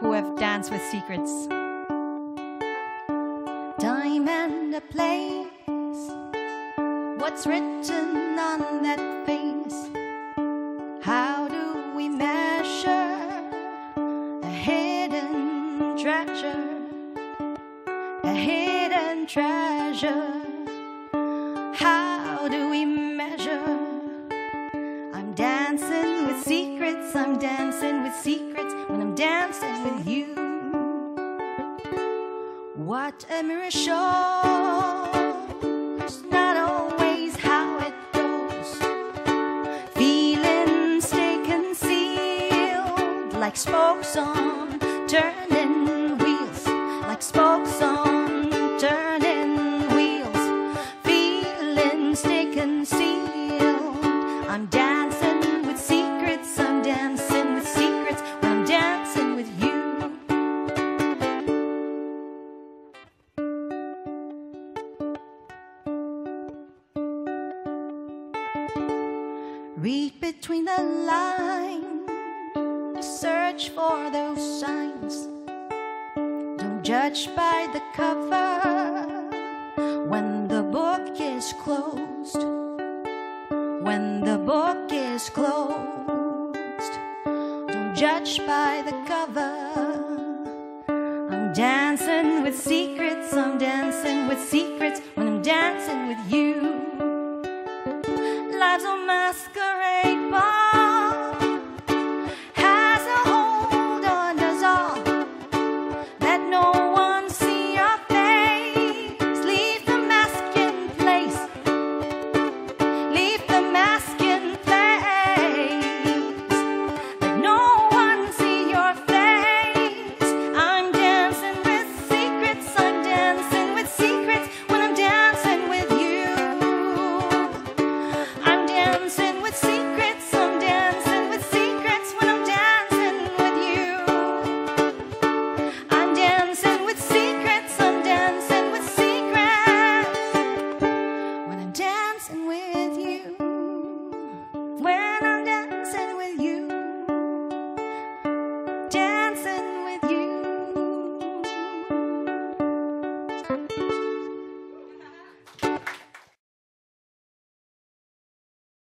who have danced with secrets. Time and a place. What's written on that face? How do we measure a hidden treasure? A hidden treasure. How secrets, I'm dancing with secrets when I'm dancing with you. What a shows It's not always how it goes. Feelings stay concealed like spokes on turning wheels, like spokes on turning wheels. Feelings stay concealed. I'm dancing Read between the lines, search for those signs. Don't judge by the cover when the book is closed. When the book is closed, don't judge by the cover. I'm dancing with secrets, I'm dancing with secrets lives a masquerade.